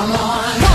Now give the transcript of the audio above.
Come on.